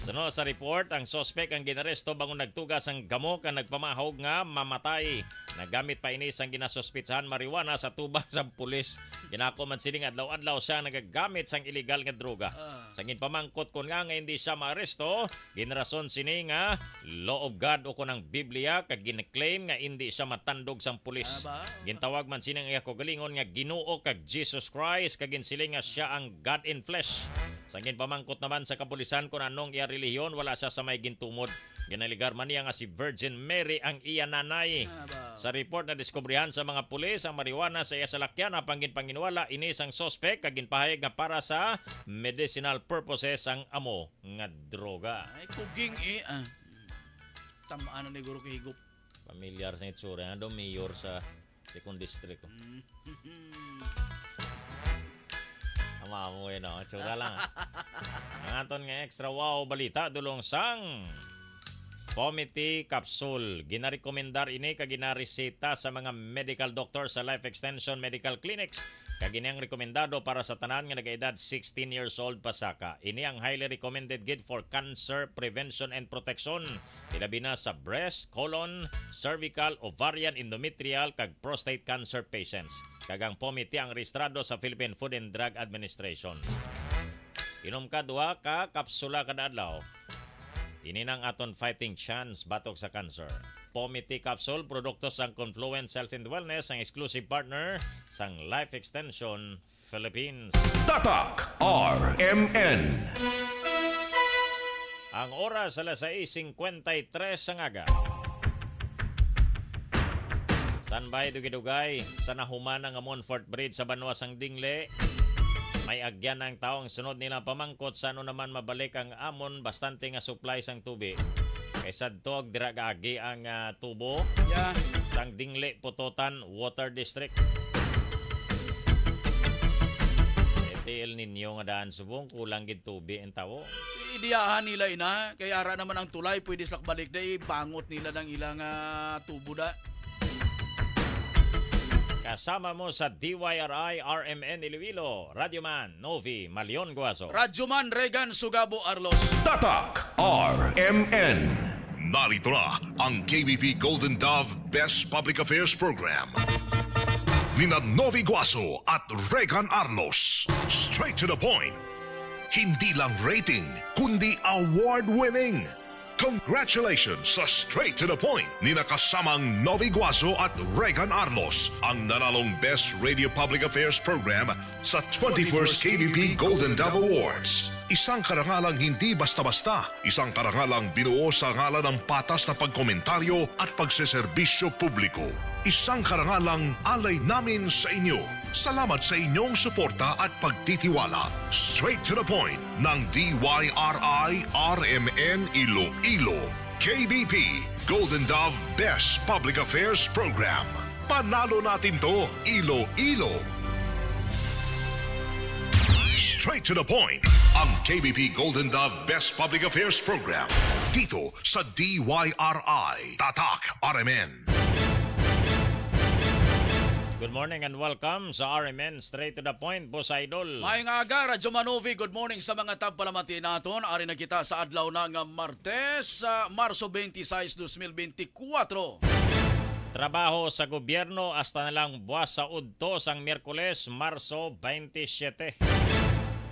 E: Suno sa report, ang sospek ang ginaresto bangon nagtugas ang gamok ang nagpamahog nga mamatay. Nagamit pa inis ang ginasuspitsahan marijuana sa tuba sa pulis. Ginako man sining adlaw-adlaw siya nagagamit sang illegal nga droga. Sangin pamangkot kon nga nga hindi siya maaresto, ginrason sini nga law of God o kunang Biblia kag ginaklaim nga hindi siya matandog sang pulis. Gintawag man sining iya ko galingon nga Ginoo kag Jesus Christ kag ginsiling nga siya ang God in flesh. Sangin pamangkot naman sa kapulisan kung anong iya relihiyon wala siya sa may gintumod. Ginaligar man niya nga si Virgin Mary ang iya nanay. Sa report na diskubrihan sa mga pulis ang marijuana sa iya salakyan ang panggin panginwala inis ang sospek kag ginpahayag nga para sa medicinal purposes ang amo nga droga.
B: Ay kuging eh. Ah. Tamaan na ni Guro Kihigop.
E: Pamilyar sa itsura nga daw mayor sa second district. Ama mo yun, no? Tsura lang. Ang aton nga extra wow balita dulong sang Pomity Capsule. Ginarekomendar ini kag ginareseta sa mga medical doctor sa Life Extension Medical Clinics. Kag ini ang rekomendado para sa tanan nga nagaedad 16 years old pasaka. Ini ang highly recommended gid for cancer prevention and protection. Ilabi na sa breast, colon, cervical, ovarian, endometrial kag prostate cancer patients. Kag ang Pomity ang rehistrado sa Philippine Food and Drug Administration. Inom ka duha ka kapsula kada adlaw. Ini nang aton fighting chance batok sa cancer. Pomity Capsule, produkto sang Confluence Health and Wellness, ang exclusive partner sang Life Extension Philippines.
D: Tatak RMN.
E: Ang oras alas 6.53 sa ngaga. Standby dugay-dugay sa nahuman ng Monfort Bridge sa Banwa sang Dingle. May agyan ng taong sunod nila pamangkot sa ano naman mabalik ang amon bastante nga supply sang tubig. Kaysa dog diragagi ang ah, tubo
B: Yeah.
E: sang Dingle Putotan Water District. Iti El Nino nga daan subong kulang gid tubig ang tawo.
B: Idiyahan nila ina, kaya ara naman ang tulay, pwede slak balik na bangot nila ng ilang ah, tubo da.
E: Kasama mo sa DYRI RMN Iloilo, Radyoman Novi Malion Guaso.
B: Radyoman Regan Sugabo Arlos.
D: Tatak RMN. Narito na ang KBP Golden Dove Best Public Affairs Program. Nina Novi Guaso at Regan Arlos. Straight to the point. Hindi lang rating, kundi award-winning. Congratulations sa Straight to the Point ni nakasamang Novi Guaso at Regan Arlos ang nanalong Best Radio Public Affairs Program sa 21st KBP Golden Dove Awards. Isang karangalang hindi basta-basta, isang karangalang binuo sa ngalan ng patas na pagkomentaryo at pagseserbisyo publiko. Isang karangalang alay namin sa inyo. Salamat sa inyong suporta at pagtitiwala. Straight to the point ng DYRI RMN Iloilo. KBP Golden Dove Best Public Affairs Program. Panalo natin to, Iloilo. Straight to the point, ang KBP Golden Dove Best Public Affairs Program. Dito sa DYRI. Tatak RMN.
E: Good morning and welcome sa RMN Straight to the Point, Boss Idol.
B: May nga aga, Radyo Manovi, good morning sa mga tabpalamati naton. Ari na kita sa adlaw ng Martes, sa Marso 26, 2024.
E: Trabaho sa gobyerno hasta na lang buwas sa udto sang Miyerkules, Marso 27.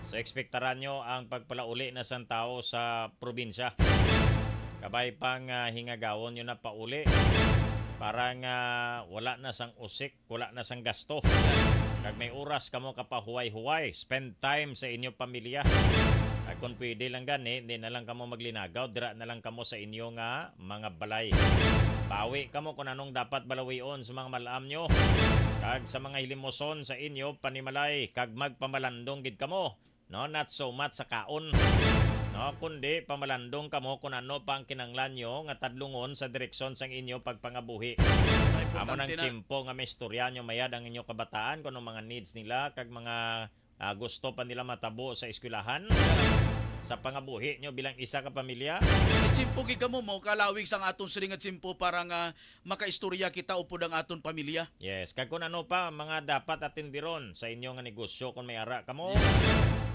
E: So ekspektaran nyo ang pagpalauli na sang tao sa probinsya. Kabay pang ah, hingagawon nyo na pauli. Parang ah, wala na sang usik, wala na sang gasto. Kag may oras kamo kapahuway-huway, spend time sa inyong pamilya. Kag kung pwede lang gani, hindi na lang kamo maglinagaw, dira na lang kamo sa inyo nga mga balay. Bawi kamo kung anong dapat balawion sa mga malam nyo. Kag sa mga hilimoson sa inyo, panimalay, kag magpamalandong gid kamo. No, not so much sa kaon. No, kundi pamalandong kamo kung ano pang kinanglan nyo nga tadlungon sa direksyon sang inyo pagpangabuhi. Amo
B: na-
E: chimpo nga may istorya nyo mayad ang inyo kabataan kung mga needs nila kag mga ah, gusto pa nila matabo sa eskwelahan sa pangabuhi nyo bilang isa ka pamilya.
B: Chimpo gid mo mo kalawig sang aton sili nga chimpo para nga makaistorya kita upod ang aton pamilya.
E: Yes, kag kung ano pa mga dapat atindiron sa inyo nga negosyo kung may ara kamo.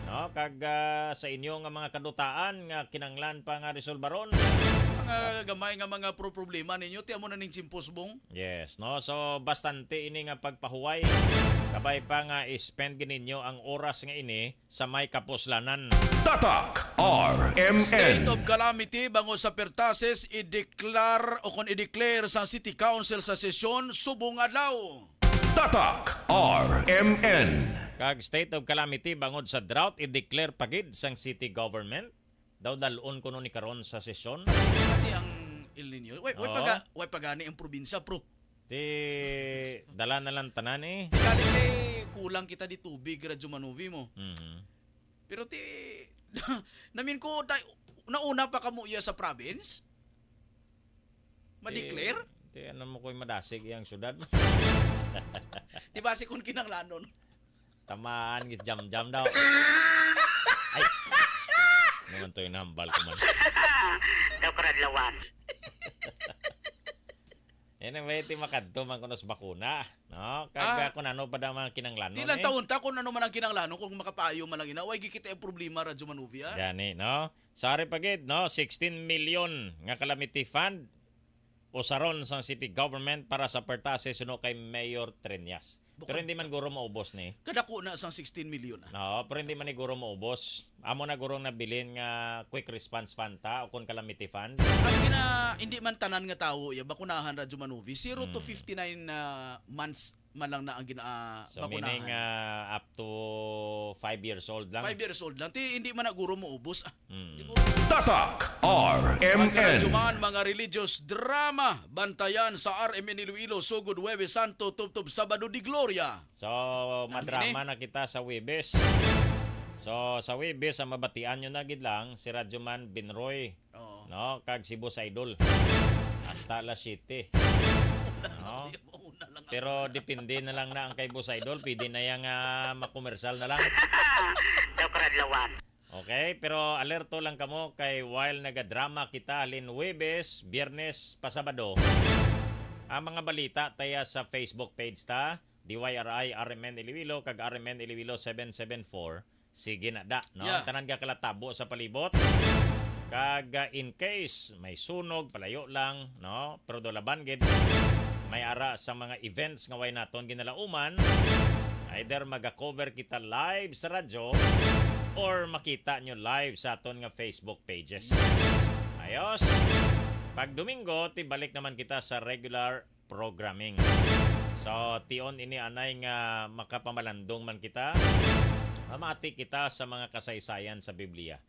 E: No, kag ah, sa inyo nga mga kadutaan nga kinanglan pa nga resolbaron.
B: Mga gamay nga mga pro problema ninyo, tiyan mo na ning chimpos bong.
E: Yes, no. So bastante ini nga pagpahuway. Kabay pa nga i-spend gininyo ang oras nga ini sa may kapuslanan.
D: Tatak
B: State
D: RMN.
B: of calamity bango sa Pertases i-declare o kung i-declare sa City Council sa sesyon subong adlaw.
D: Tatak RMN.
E: Kag state of calamity bangod sa drought i-declare pagid sang city government. Daw dalon kuno ni karon sa sesyon.
B: Pati ang El Nino. Wait, wait
E: Oo.
B: paga, wait pagani ang probinsya, pro.
E: Ti dala na lang tanan eh.
B: Galing kay kulang kita di tubig radyo manuvi mo.
E: Mhm.
B: Pero ti *laughs* namin ko tay, nauna pa kamo iya sa province. Ma-declare?
E: Ti, ti ano mo ko'y madasig iyang syudad. *laughs* *laughs*
B: Di ba si kun kinanglanon?
E: Tamaan gis jam-jam daw. *laughs* Ay. Naman to yung nahambal ko man. *laughs*
O: Daw karadlawan.
E: Yan ang may ti makadto man kuno sa bakuna. No? Kag
B: Ah.
E: kung ano pa daw mga kinanglanon
B: Di lang
E: eh.
B: taon ta kung ano man ang kinanglanon kung makapayo man lang ina. Way gikita yung problema radyo manuvi ah.
E: Gani, no? Sorry pagid, no? 16 million nga calamity fund usaron sa city government para sa pertase suno kay Mayor Trenyas. Pero hindi man guro maubos ni.
B: Kadako na sang 16 million. ah.
E: No, pero hindi man ni guro maubos. Amo na gurong nabilin nga quick response fund ta o kun calamity fund.
B: Ang gina, hindi man tanan nga tawo, ya bakunahan radyo manuvi, 0 to 59 na months man lang na ang gina
E: So
B: bakunahan.
E: meaning uh, up to 5 years old lang.
B: 5 years old lang. Ti, hindi man na guro mo ubos. Ah.
E: Hmm.
D: Tatak RMN.
B: Juman, mga religious drama, bantayan sa RMN Iloilo, Sugod, Huwebes Santo, Tubtub, Sabado di Gloria.
E: So, madrama na kita sa Webes. So, sa Webes, ang mabatian nyo na gid lang, si Radyoman Binroy. No? Kag si Boss Idol. Hasta la City. No? Pero depende na lang na ang kay Boss Idol. Pwede na yung uh, makomersal na lang. *laughs* Okay, pero alerto lang kamo kay while nagadrama kita halin Webes, Biyernes, Pasabado. Ang mga balita taya sa Facebook page ta, DYRI RMN Iloilo kag RMN Iloilo 774. Sige na da, no?
B: Yeah.
E: Tanan ka kalatabo sa palibot. Kag uh, in case may sunog, palayo lang, no? Pero do laban gid may ara sa mga events nga way naton ginalauman. Either maga-cover kita live sa radyo or makita nyo live sa aton nga Facebook pages. Ayos. Pag Domingo, tibalik naman kita sa regular programming. So, tion ini anay nga makapamalandong man kita. Mamati kita sa mga kasaysayan sa Biblia.